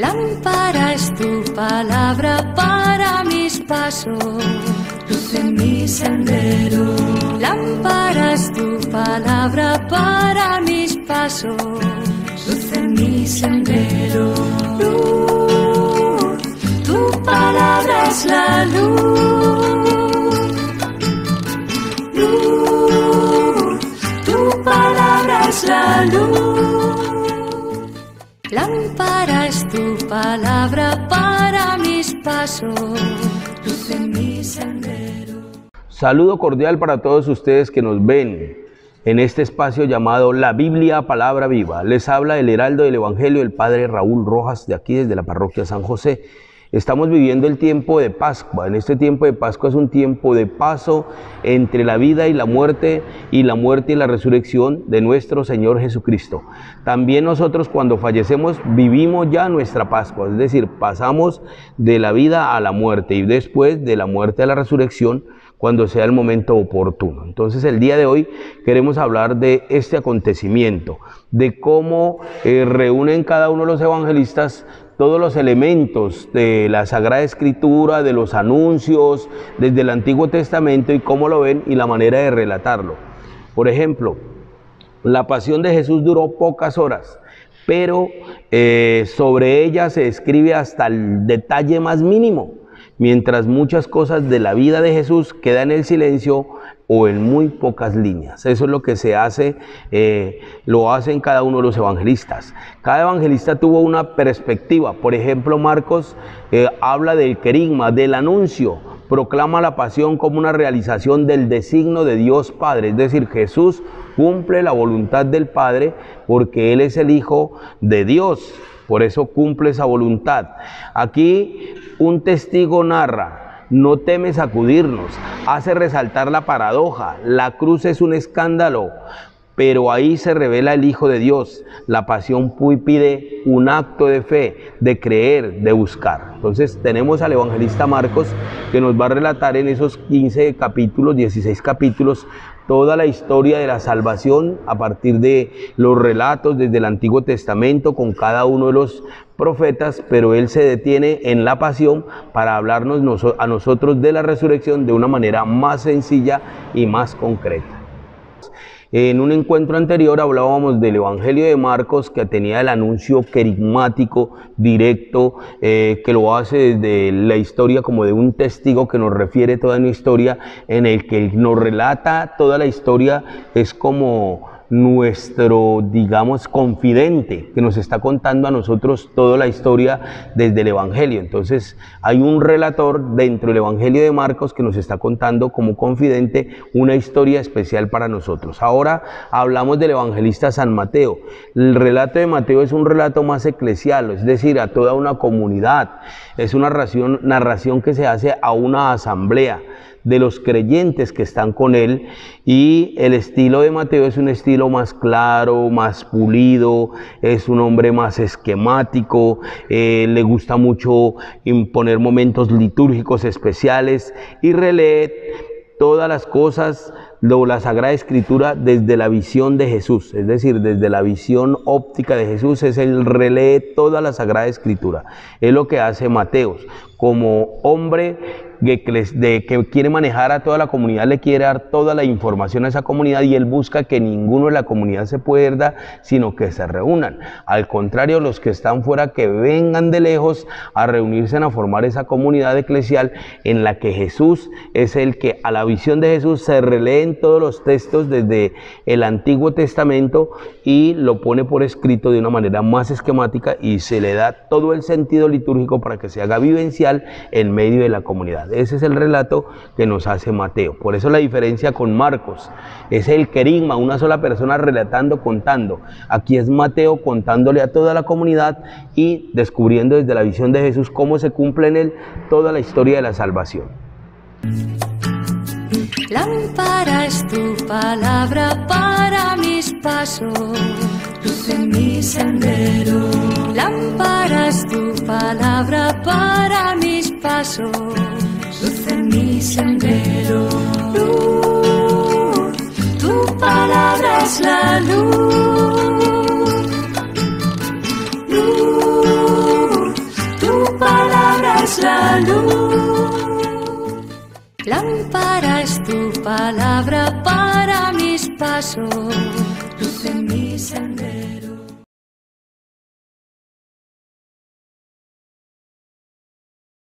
Lámpara es tu palabra para mis pasos, luz en mi sendero. Lámpara es tu palabra para mis pasos, luz en mi sendero. Luz, tu palabra es la luz. Luz, tu palabra es la luz. Saludo cordial para todos ustedes que nos ven en este espacio llamado La Biblia Palabra Viva. Les habla el heraldo del Evangelio, el Padre Raúl Rojas, de aquí desde la parroquia San José. Estamos viviendo el tiempo de Pascua. En este tiempo de Pascua es un tiempo de paso entre la vida y la muerte y la muerte y la resurrección de nuestro Señor Jesucristo. También nosotros cuando fallecemos vivimos ya nuestra Pascua, es decir, pasamos de la vida a la muerte y después de la muerte a la resurrección cuando sea el momento oportuno. Entonces el día de hoy queremos hablar de este acontecimiento, de cómo eh, reúnen cada uno de los evangelistas todos los elementos de la Sagrada Escritura, de los anuncios, desde el Antiguo Testamento y cómo lo ven y la manera de relatarlo. Por ejemplo, la pasión de Jesús duró pocas horas, pero eh, sobre ella se escribe hasta el detalle más mínimo, mientras muchas cosas de la vida de Jesús quedan en el silencio o en muy pocas líneas. Eso es lo que se hace, eh, lo hacen cada uno de los evangelistas. Cada evangelista tuvo una perspectiva. Por ejemplo, Marcos eh, habla del querigma, del anuncio, proclama la pasión como una realización del designio de Dios Padre. Es decir, Jesús cumple la voluntad del Padre porque Él es el Hijo de Dios. Por eso cumple esa voluntad. Aquí un testigo narra, no teme sacudirnos, hace resaltar la paradoja, la cruz es un escándalo, pero ahí se revela el Hijo de Dios. La pasión pide un acto de fe, de creer, de buscar. Entonces tenemos al evangelista Marcos que nos va a relatar en esos 15 capítulos, 16 capítulos, toda la historia de la salvación a partir de los relatos desde el Antiguo Testamento con cada uno de los profetas, pero él se detiene en la pasión para hablarnos a nosotros de la resurrección de una manera más sencilla y más concreta. En un encuentro anterior hablábamos del Evangelio de Marcos que tenía el anuncio querigmático, directo, eh, que lo hace desde la historia como de un testigo que nos refiere toda una historia, en el que nos relata toda la historia, es como nuestro, digamos, confidente que nos está contando a nosotros toda la historia desde el Evangelio. Entonces hay un relator dentro del Evangelio de Marcos que nos está contando como confidente una historia especial para nosotros. Ahora hablamos del evangelista San Mateo. El relato de Mateo es un relato más eclesial, es decir, a toda una comunidad. Es una narración, narración que se hace a una asamblea de los creyentes que están con él y el estilo de Mateo es un estilo más claro, más pulido, es un hombre más esquemático, eh, le gusta mucho imponer momentos litúrgicos especiales y relee todas las cosas lo, la Sagrada Escritura desde la visión de Jesús, es decir, desde la visión óptica de Jesús, es el relee toda la Sagrada Escritura. Es lo que hace Mateos. Como hombre que, que quiere manejar a toda la comunidad, le quiere dar toda la información a esa comunidad y él busca que ninguno de la comunidad se pierda, sino que se reúnan. Al contrario, los que están fuera, que vengan de lejos a reunirse a formar esa comunidad eclesial en la que Jesús es el que a la visión de Jesús se releen todos los textos desde el Antiguo Testamento y lo pone por escrito de una manera más esquemática y se le da todo el sentido litúrgico para que se haga vivencial en medio de la comunidad. Ese es el relato que nos hace Mateo. Por eso la diferencia con Marcos. Es el querigma, una sola persona relatando, contando. Aquí es Mateo contándole a toda la comunidad y descubriendo desde la visión de Jesús cómo se cumple en él toda la historia de la salvación. Lámpara es tu palabra para mis pasos, luz en mi sendero. Lámpara es tu palabra para mis pasos luz en mi sendero. Luz, tu palabra es la luz. Luz, es la luz. Lámpara es tu palabra para mis pasos, luz en mi sendero.